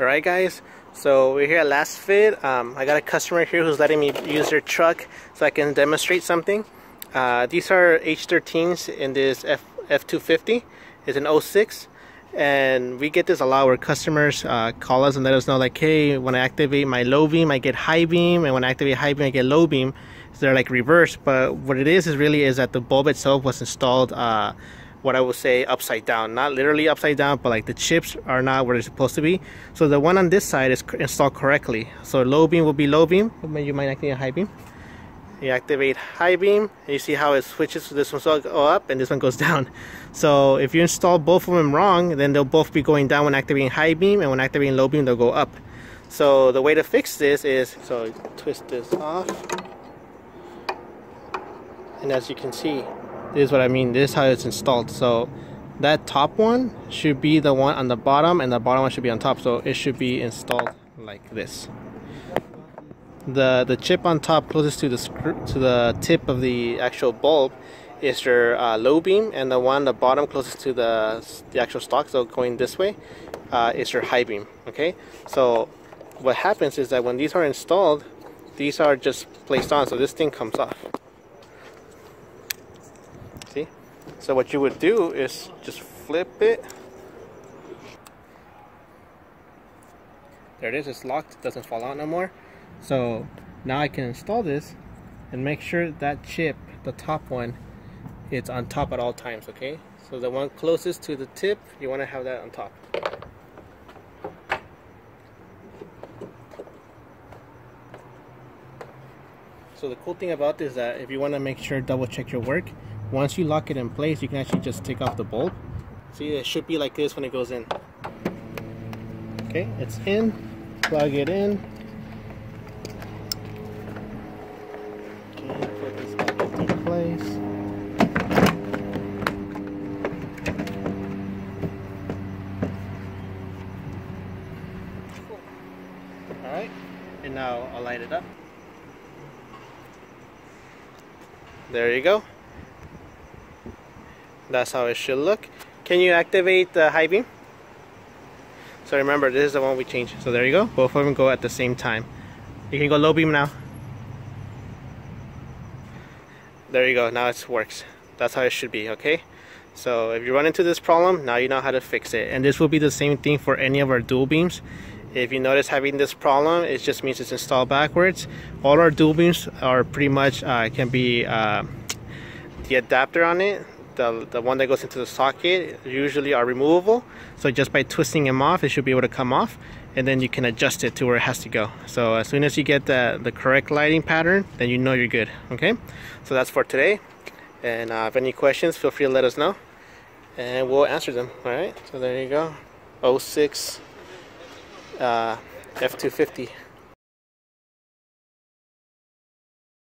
Alright guys, so we're here at Lasfit. Um, I got a customer here who's letting me use their truck so I can demonstrate something. Uh, these are H13s in this F F250. It's an 06 and we get this a lot where customers uh, call us and let us know like hey when I activate my low beam I get high beam and when I activate high beam I get low beam so they're like reversed but what it is is really is that the bulb itself was installed uh, what I would say upside down. Not literally upside down but like the chips are not where they're supposed to be. So the one on this side is installed correctly. So low beam will be low beam. You might activate high beam. You activate high beam and you see how it switches. This one go up and this one goes down. So if you install both of them wrong then they'll both be going down when activating high beam and when activating low beam they'll go up. So the way to fix this is so twist this off. And as you can see this is what I mean. This is how it's installed. So that top one should be the one on the bottom and the bottom one should be on top. So it should be installed like this. The the chip on top closest to the screw, to the tip of the actual bulb is your uh, low beam and the one the bottom closest to the the actual stock so going this way uh, is your high beam okay? So what happens is that when these are installed these are just placed on so this thing comes off see so what you would do is just flip it there it is it's locked it doesn't fall out no more so now I can install this and make sure that chip, the top one, it's on top at all times, okay? So the one closest to the tip, you want to have that on top. So the cool thing about this is that if you want to make sure double check your work, once you lock it in place, you can actually just take off the bulb. See, it should be like this when it goes in. Okay, it's in, plug it in, okay, put this back into place. Alright, and now I'll light it up. There you go. That's how it should look. Can you activate the high beam? So remember, this is the one we changed. So there you go. Both of them go at the same time. You can go low beam now. there you go now it works that's how it should be okay so if you run into this problem now you know how to fix it and this will be the same thing for any of our dual beams if you notice having this problem it just means it's installed backwards all our dual beams are pretty much uh, can be uh, the adapter on it the, the one that goes into the socket usually are removable. So just by twisting them off it should be able to come off and then you can adjust it to where it has to go. So as soon as you get the the correct lighting pattern then you know you're good okay? So that's for today. And uh, if any questions feel free to let us know and we'll answer them all right? So there you go. 06 uh, F250